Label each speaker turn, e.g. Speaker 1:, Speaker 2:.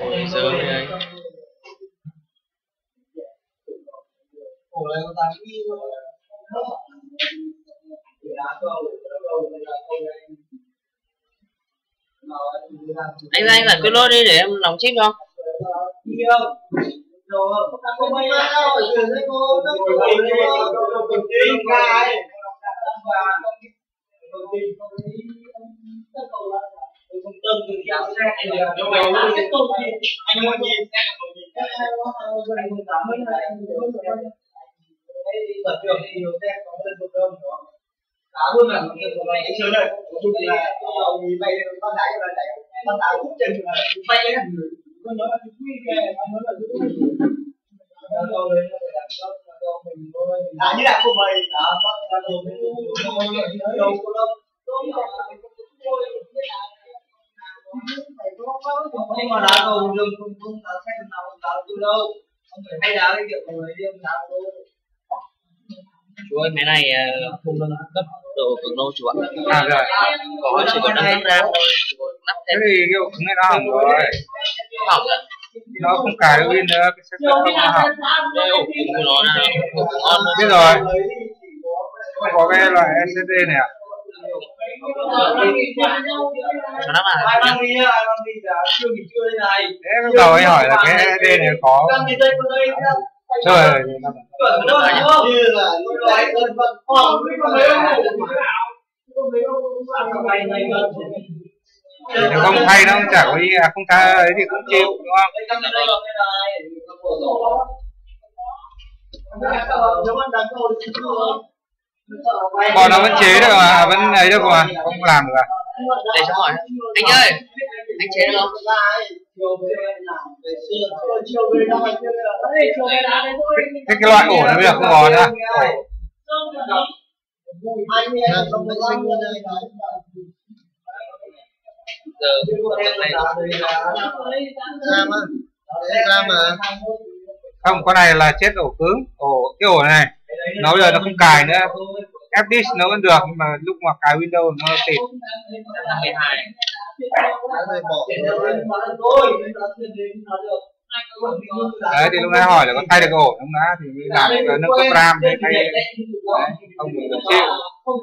Speaker 1: Ôi sướng
Speaker 2: đi
Speaker 1: anh ra anh giải quyết lốt đi để em đóng chip cho
Speaker 2: không đâu, chuyển cô, đâu. Tâm từ kéo xe anh là đâu đâu anh muốn nhìn xe của mình anh muốn tám mươi này anh muốn ở trường thì nhiều xe có dân một đông đó cá luôn là một cái chơi đây nói chung là mình bay con đáy là đáy con đáy cũng chân là bay đấy con nói là quý kè anh nói là à như là cô mày. Đó có là đồ mình đâu có đâu nhưng mà đã cầu đường không không đã xét nào đào chưa đâu không phải hay đá cái kiểu người đi ông đào đâu
Speaker 1: chú ơi máy này ờ, không nâng cấp độ cường độ chú ạ
Speaker 3: À rồi.
Speaker 1: có chỉ có nâng cấp nắp
Speaker 3: Thế
Speaker 1: thêm
Speaker 3: thì cái ổ cứng này nó hỏng rồi.
Speaker 1: hỏng rồi
Speaker 3: Nó không cài được pin nữa, cái set không nó hỏng.
Speaker 1: đây ổ cứng của nó là ổ cứng on luôn
Speaker 3: Biết rồi. Không có cái loại SSD này à?
Speaker 1: Cho nó
Speaker 2: này.
Speaker 3: Thế đầu anh hỏi là cái SSD này có.
Speaker 2: không? Ông
Speaker 3: thì nếu không thay nó cũng chả có ý không thay ấy thì cũng chịu đúng không? Bọn nó vẫn chế được mà, vẫn ấy được mà, không làm được à?
Speaker 1: để cho hỏi anh ơi! Anh chế được không?
Speaker 3: Thế cái loại ổ này bây giờ không có nữa.
Speaker 1: giờ cái này
Speaker 3: Không, con này là chết ổ cứng, ổ cái ổ này nó bây giờ nó không cài nữa disk nó vẫn được nhưng mà lúc mà cài Windows nó tịt. Đấy thì lúc nãy hỏi là có thay được ổ không đã thì mới làm là nâng cấp RAM để thay đấy, không được chịu.
Speaker 2: không